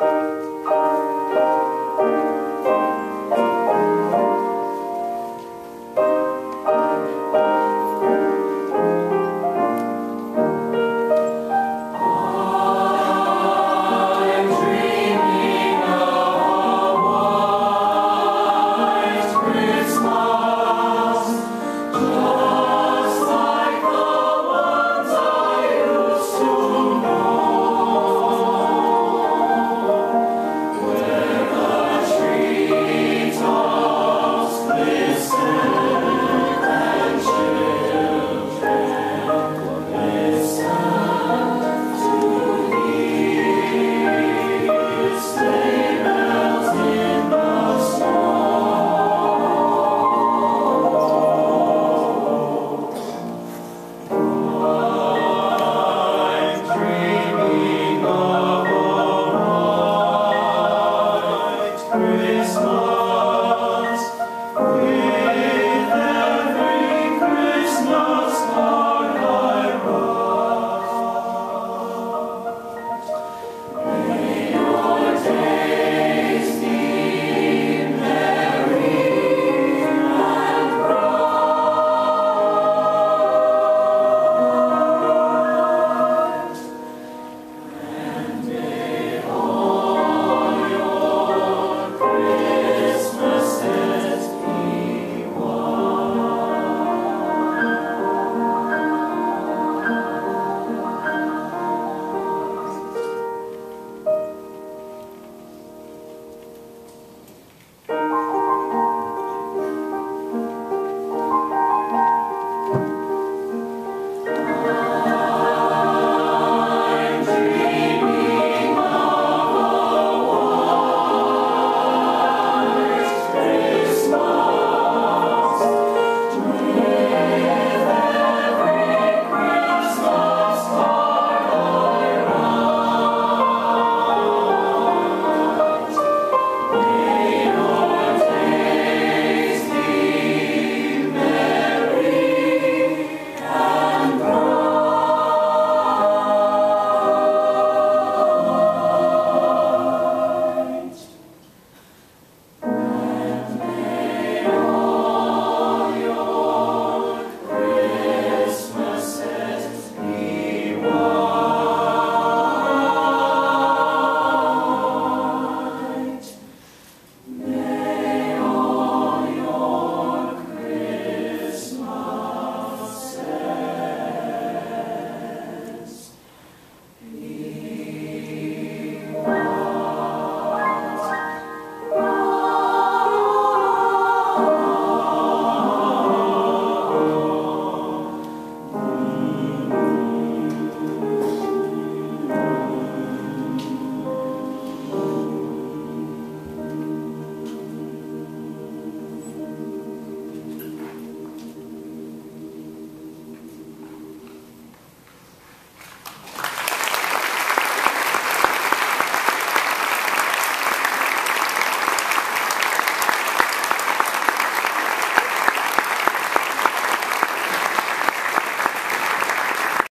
Bye. Christmas.